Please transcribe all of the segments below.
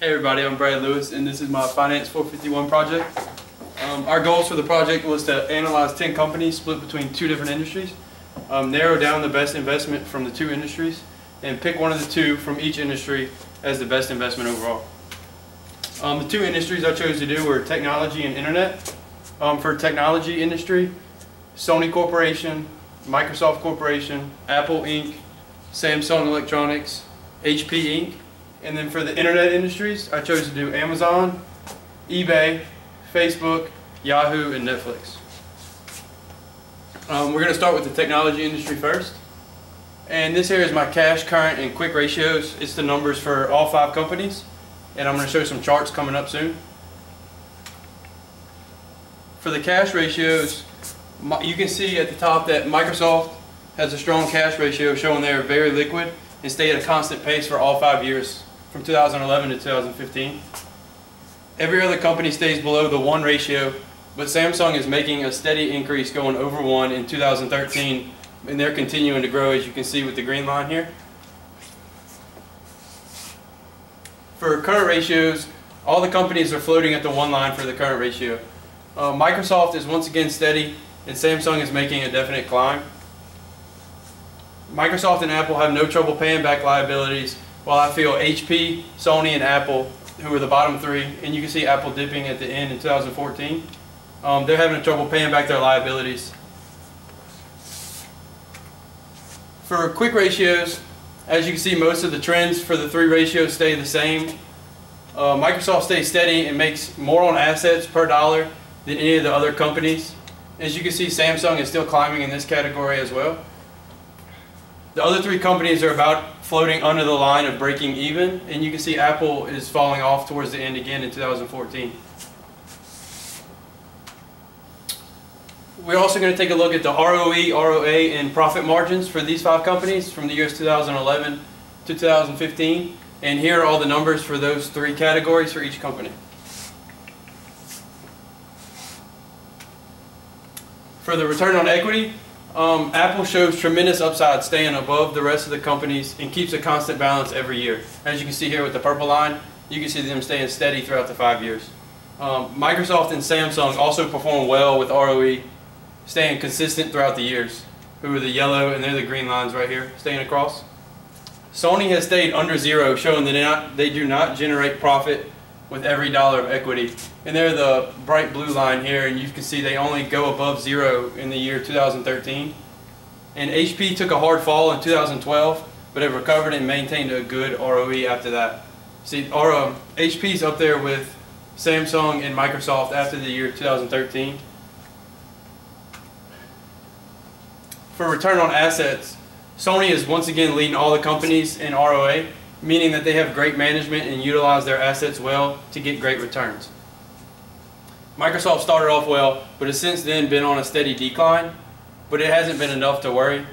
Hey everybody, I'm Brad Lewis and this is my Finance 451 project. Um, our goals for the project was to analyze 10 companies split between two different industries, um, narrow down the best investment from the two industries, and pick one of the two from each industry as the best investment overall. Um, the two industries I chose to do were technology and internet. Um, for technology industry, Sony Corporation, Microsoft Corporation, Apple Inc., Samsung Electronics, HP Inc., and then for the internet industries, I chose to do Amazon, eBay, Facebook, Yahoo, and Netflix. Um, we're going to start with the technology industry first. And this here is my cash, current, and quick ratios. It's the numbers for all five companies. And I'm going to show some charts coming up soon. For the cash ratios, you can see at the top that Microsoft has a strong cash ratio showing they're very liquid and stay at a constant pace for all five years from 2011 to 2015. Every other company stays below the 1 ratio, but Samsung is making a steady increase going over 1 in 2013, and they're continuing to grow as you can see with the green line here. For current ratios, all the companies are floating at the 1 line for the current ratio. Uh, Microsoft is once again steady, and Samsung is making a definite climb. Microsoft and Apple have no trouble paying back liabilities while I feel HP, Sony, and Apple, who are the bottom three, and you can see Apple dipping at the end in 2014, um, they're having trouble paying back their liabilities. For quick ratios, as you can see, most of the trends for the three ratios stay the same. Uh, Microsoft stays steady and makes more on assets per dollar than any of the other companies. As you can see, Samsung is still climbing in this category as well. The other three companies are about floating under the line of breaking even, and you can see Apple is falling off towards the end again in 2014. We're also going to take a look at the ROE, ROA, and profit margins for these five companies from the years 2011 to 2015. And here are all the numbers for those three categories for each company. For the return on equity, um, Apple shows tremendous upside staying above the rest of the companies and keeps a constant balance every year. As you can see here with the purple line, you can see them staying steady throughout the five years. Um, Microsoft and Samsung also perform well with ROE, staying consistent throughout the years. Who are the yellow and they're the green lines right here, staying across. Sony has stayed under zero, showing that they, not, they do not generate profit with every dollar of equity. And they're the bright blue line here, and you can see they only go above zero in the year 2013. And HP took a hard fall in 2012, but it recovered and maintained a good ROE after that. See, our, um, HP's up there with Samsung and Microsoft after the year 2013. For return on assets, Sony is once again leading all the companies in ROA meaning that they have great management and utilize their assets well to get great returns. Microsoft started off well, but has since then been on a steady decline, but it hasn't been enough to worry.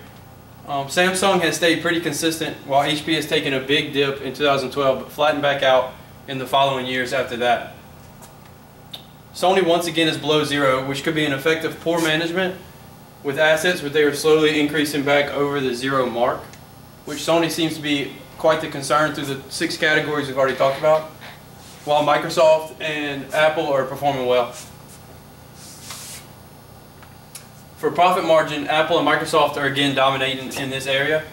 Um, Samsung has stayed pretty consistent while HP has taken a big dip in 2012 but flattened back out in the following years after that. Sony once again is below zero, which could be an effect of poor management with assets, but they are slowly increasing back over the zero mark, which Sony seems to be quite the concern through the six categories we've already talked about, while Microsoft and Apple are performing well. For profit margin, Apple and Microsoft are again dominating in this area,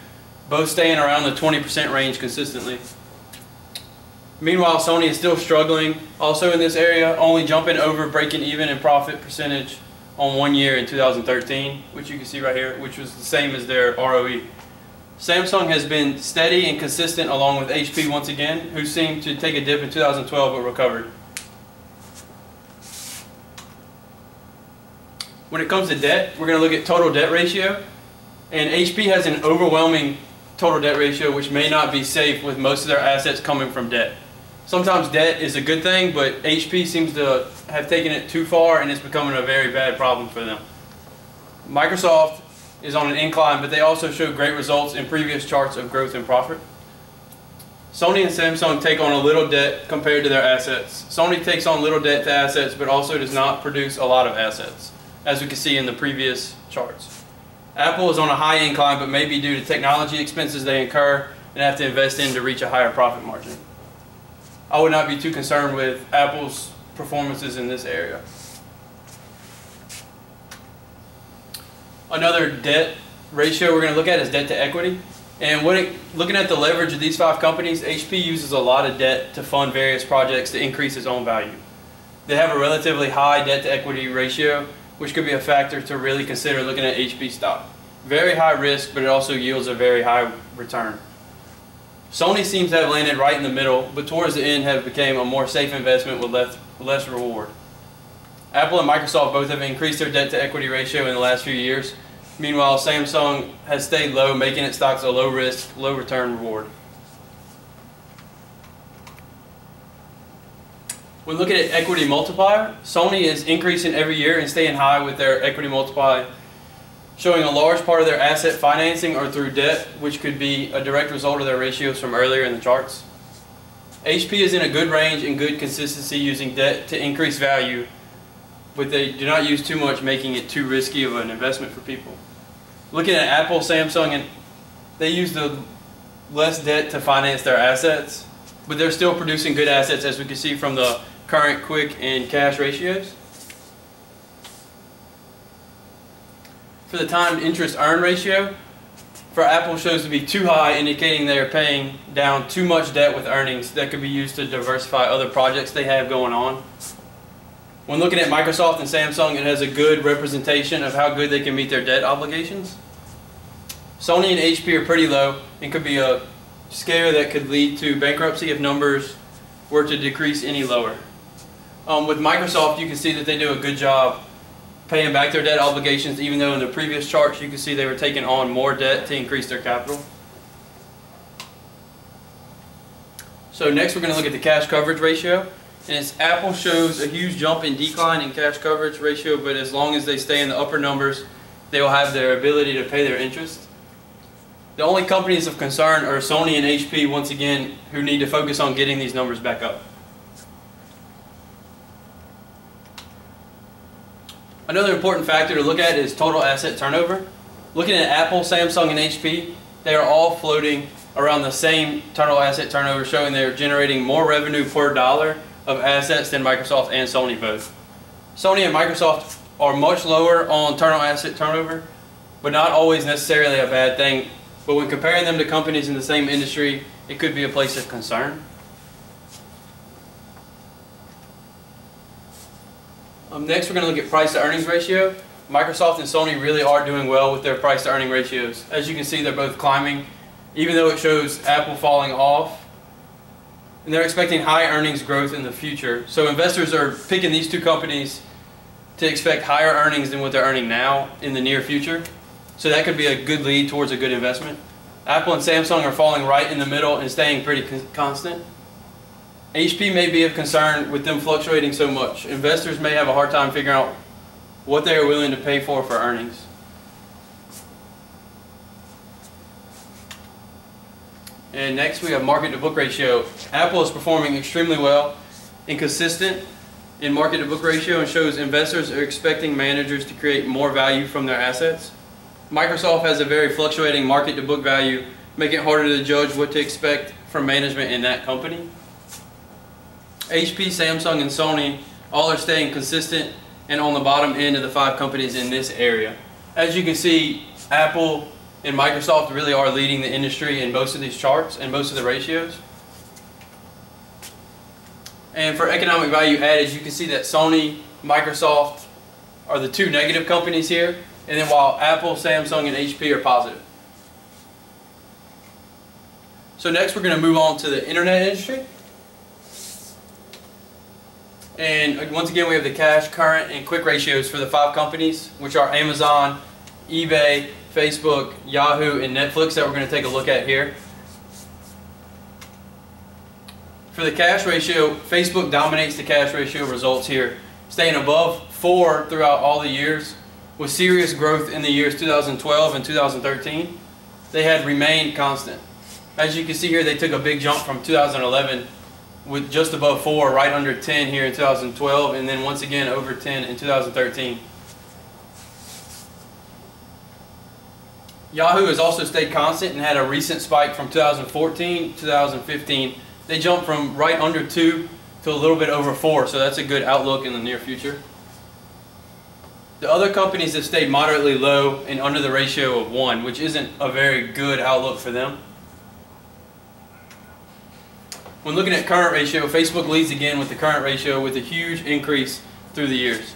both staying around the 20% range consistently. Meanwhile, Sony is still struggling also in this area, only jumping over breaking even in profit percentage on one year in 2013, which you can see right here, which was the same as their ROE. Samsung has been steady and consistent along with HP once again, who seemed to take a dip in 2012 but recovered. When it comes to debt, we're going to look at total debt ratio. And HP has an overwhelming total debt ratio, which may not be safe with most of their assets coming from debt. Sometimes debt is a good thing, but HP seems to have taken it too far and it's becoming a very bad problem for them. Microsoft is on an incline, but they also show great results in previous charts of growth and profit. Sony and Samsung take on a little debt compared to their assets. Sony takes on little debt to assets, but also does not produce a lot of assets, as we can see in the previous charts. Apple is on a high incline, but maybe due to technology expenses they incur and have to invest in to reach a higher profit margin. I would not be too concerned with Apple's performances in this area. Another debt ratio we're going to look at is debt to equity. And it, looking at the leverage of these five companies, HP uses a lot of debt to fund various projects to increase its own value. They have a relatively high debt to equity ratio, which could be a factor to really consider looking at HP stock. Very high risk, but it also yields a very high return. Sony seems to have landed right in the middle, but towards the end have become a more safe investment with less, less reward. Apple and Microsoft both have increased their debt to equity ratio in the last few years. Meanwhile, Samsung has stayed low, making its stocks a low risk, low return reward. When looking at equity multiplier, Sony is increasing every year and staying high with their equity multiplier showing a large part of their asset financing or through debt, which could be a direct result of their ratios from earlier in the charts. HP is in a good range and good consistency using debt to increase value, but they do not use too much, making it too risky of an investment for people. Looking at Apple, Samsung, and they use the less debt to finance their assets, but they're still producing good assets as we can see from the current quick and cash ratios. for the time interest earn ratio for Apple shows to be too high, indicating they are paying down too much debt with earnings that could be used to diversify other projects they have going on. When looking at Microsoft and Samsung, it has a good representation of how good they can meet their debt obligations. Sony and HP are pretty low and could be a scare that could lead to bankruptcy if numbers were to decrease any lower. Um, with Microsoft, you can see that they do a good job paying back their debt obligations, even though in the previous charts you can see they were taking on more debt to increase their capital. So next we're going to look at the cash coverage ratio. And it's Apple shows a huge jump in decline in cash coverage ratio, but as long as they stay in the upper numbers, they will have their ability to pay their interest. The only companies of concern are Sony and HP, once again, who need to focus on getting these numbers back up. Another important factor to look at is total asset turnover. Looking at Apple, Samsung, and HP, they are all floating around the same total asset turnover, showing they're generating more revenue per dollar of assets than Microsoft and Sony both. Sony and Microsoft are much lower on total asset turnover, but not always necessarily a bad thing. But when comparing them to companies in the same industry, it could be a place of concern. Um, next, we're going to look at price to earnings ratio. Microsoft and Sony really are doing well with their price to earning ratios. As you can see, they're both climbing, even though it shows Apple falling off. And they're expecting high earnings growth in the future. So investors are picking these two companies to expect higher earnings than what they're earning now in the near future. So that could be a good lead towards a good investment. Apple and Samsung are falling right in the middle and staying pretty constant. HP may be of concern with them fluctuating so much. Investors may have a hard time figuring out what they are willing to pay for for earnings. And next we have market to book ratio. Apple is performing extremely well and consistent in market to book ratio and shows investors are expecting managers to create more value from their assets. Microsoft has a very fluctuating market to book value, making it harder to judge what to expect from management in that company. HP, Samsung, and Sony all are staying consistent and on the bottom end of the five companies in this area. As you can see, Apple and Microsoft really are leading the industry in most of these charts and most of the ratios. And for economic value added, you can see that Sony, Microsoft are the two negative companies here. And then while Apple, Samsung, and HP are positive. So next we're going to move on to the internet industry. And uh, once again, we have the cash, current, and quick ratios for the five companies, which are Amazon, eBay, Facebook, Yahoo, and Netflix that we're going to take a look at here. For the cash ratio, Facebook dominates the cash ratio results here, staying above 4 throughout all the years, with serious growth in the years 2012 and 2013. They had remained constant. As you can see here, they took a big jump from 2011 with just above 4, right under 10 here in 2012, and then once again over 10 in 2013. Yahoo has also stayed constant and had a recent spike from 2014 2015 they jumped from right under two to a little bit over four, so that's a good outlook in the near future. The other companies have stayed moderately low and under the ratio of one, which isn't a very good outlook for them. When looking at current ratio, Facebook leads again with the current ratio with a huge increase through the years.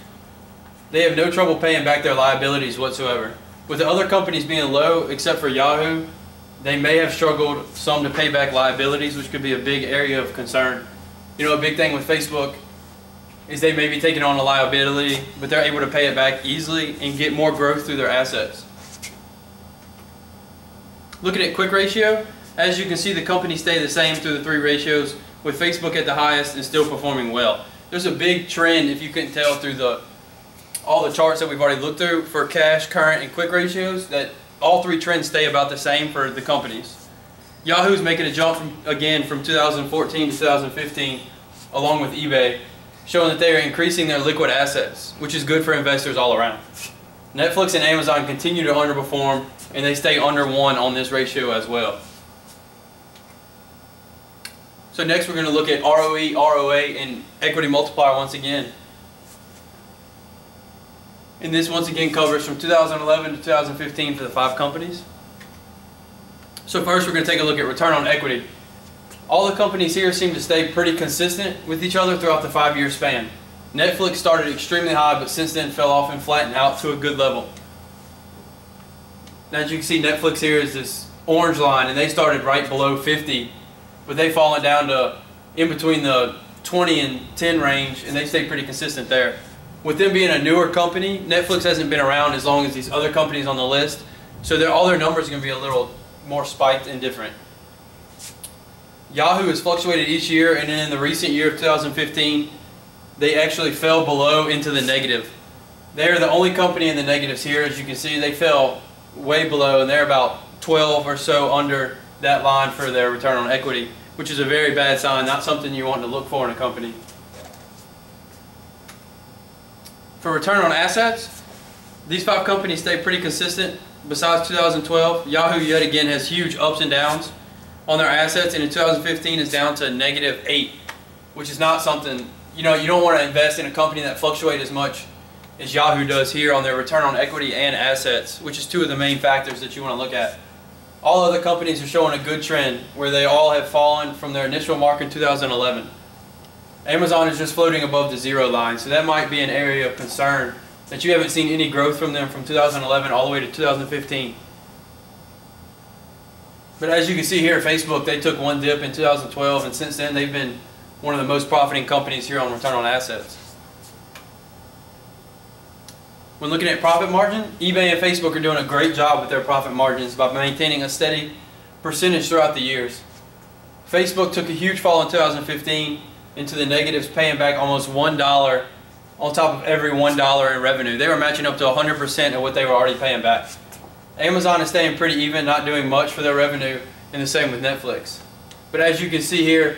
They have no trouble paying back their liabilities whatsoever. With the other companies being low, except for Yahoo, they may have struggled some to pay back liabilities, which could be a big area of concern. You know, a big thing with Facebook is they may be taking on a liability, but they're able to pay it back easily and get more growth through their assets. Looking at quick ratio, as you can see, the companies stay the same through the three ratios, with Facebook at the highest and still performing well. There's a big trend, if you couldn't tell through the all the charts that we've already looked through for cash, current, and quick ratios, that all three trends stay about the same for the companies. Yahoo's making a jump from, again from 2014 to 2015, along with eBay, showing that they are increasing their liquid assets, which is good for investors all around. Netflix and Amazon continue to underperform, and they stay under one on this ratio as well. So next we're going to look at ROE, ROA, and equity multiplier once again. And this once again covers from 2011 to 2015 for the five companies. So first we're going to take a look at return on equity. All the companies here seem to stay pretty consistent with each other throughout the five-year span. Netflix started extremely high, but since then fell off and flattened out to a good level. Now as you can see, Netflix here is this orange line, and they started right below 50 but they've fallen down to in between the 20 and 10 range, and they stay pretty consistent there. With them being a newer company, Netflix hasn't been around as long as these other companies on the list, so all their numbers are going to be a little more spiked and different. Yahoo has fluctuated each year, and then in the recent year of 2015, they actually fell below into the negative. They're the only company in the negatives here. As you can see, they fell way below, and they're about 12 or so under that line for their return on equity, which is a very bad sign, not something you want to look for in a company. For return on assets, these five companies stay pretty consistent. Besides 2012, Yahoo yet again has huge ups and downs on their assets, and in 2015 is down to negative 8, which is not something, you know, you don't want to invest in a company that fluctuates as much as Yahoo does here on their return on equity and assets, which is two of the main factors that you want to look at. All other companies are showing a good trend where they all have fallen from their initial mark in 2011. Amazon is just floating above the zero line, so that might be an area of concern that you haven't seen any growth from them from 2011 all the way to 2015. But as you can see here, Facebook, they took one dip in 2012, and since then they've been one of the most profiting companies here on return on assets. When looking at profit margin, eBay and Facebook are doing a great job with their profit margins by maintaining a steady percentage throughout the years. Facebook took a huge fall in 2015 into the negatives, paying back almost $1 on top of every $1 in revenue. They were matching up to 100% of what they were already paying back. Amazon is staying pretty even, not doing much for their revenue, and the same with Netflix. But as you can see here,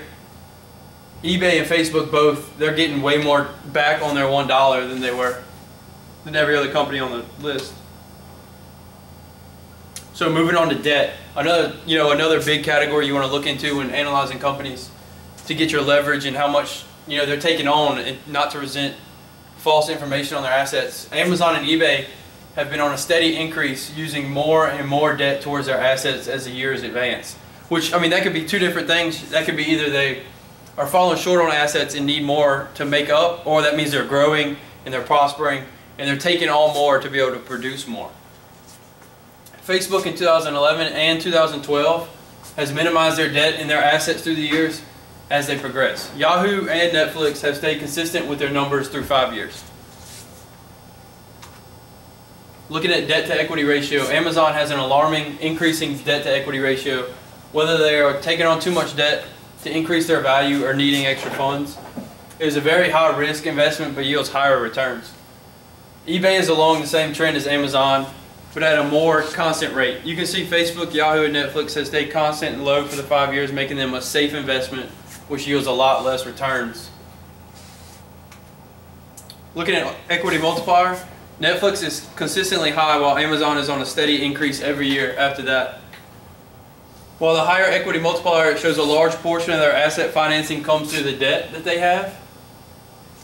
eBay and Facebook both, they're getting way more back on their $1 than they were than every other company on the list. So moving on to debt, another you know another big category you want to look into when analyzing companies to get your leverage and how much you know they're taking on and not to resent false information on their assets. Amazon and eBay have been on a steady increase using more and more debt towards their assets as the years advance. Which I mean that could be two different things. That could be either they are falling short on assets and need more to make up, or that means they're growing and they're prospering and they're taking all more to be able to produce more. Facebook in 2011 and 2012 has minimized their debt and their assets through the years as they progress. Yahoo and Netflix have stayed consistent with their numbers through five years. Looking at debt to equity ratio, Amazon has an alarming increasing debt to equity ratio, whether they are taking on too much debt to increase their value or needing extra funds. It is a very high risk investment but yields higher returns eBay is along the same trend as Amazon, but at a more constant rate. You can see Facebook, Yahoo, and Netflix has stayed constant and low for the five years, making them a safe investment, which yields a lot less returns. Looking at equity multiplier, Netflix is consistently high while Amazon is on a steady increase every year after that. While the higher equity multiplier shows a large portion of their asset financing comes through the debt that they have.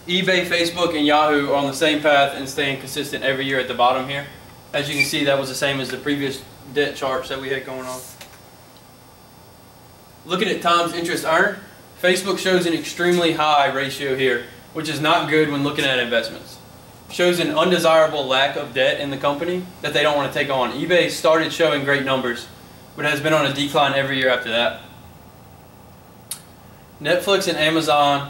eBay, Facebook, and Yahoo are on the same path and staying consistent every year at the bottom here. As you can see, that was the same as the previous debt charts that we had going on. Looking at times interest earned, Facebook shows an extremely high ratio here, which is not good when looking at investments. Shows an undesirable lack of debt in the company that they don't want to take on. eBay started showing great numbers, but has been on a decline every year after that. Netflix and Amazon